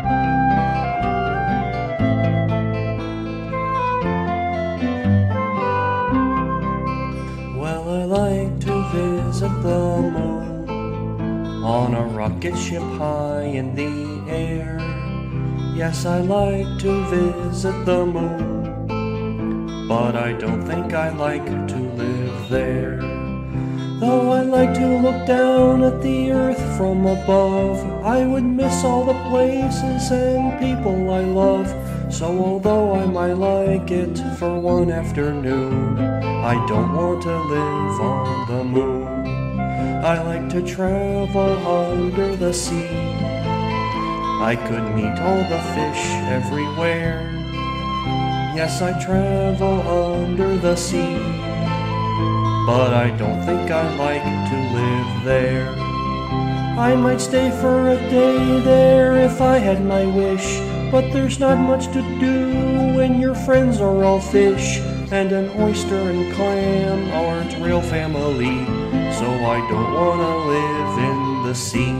Well, I like to visit the moon on a rocket ship high in the air. Yes, I like to visit the moon, but I don't think I like to live there. Though I like to look down at the earth from above, I would miss all the places and people I love. So although I might like it for one afternoon, I don't want to live on the moon. I like to travel under the sea. I could meet all the fish everywhere. Yes, I travel under the sea. But I don't think I'd like to live there. I might stay for a day there if I had my wish. But there's not much to do when your friends are all fish. And an oyster and clam aren't real family. So I don't wanna live in the sea.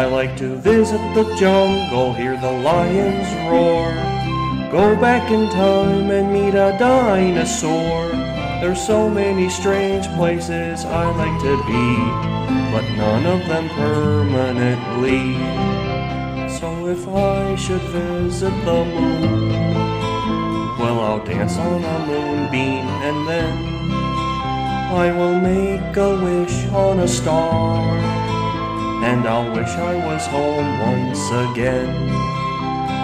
I like to visit the jungle, hear the lions roar. Go back in time and meet a dinosaur. There's so many strange places I like to be, but none of them permanently. So if I should visit the moon, well, I'll dance on a moonbeam and then I will make a wish on a star. And I'll wish I was home once again.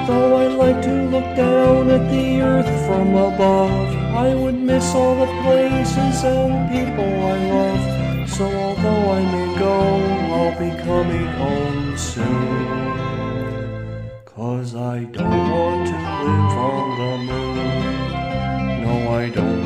Though I'd like to look down at the earth from above, all the places and people I love. So although I may go, I'll be coming home soon. Cause I don't want to live on the moon. No, I don't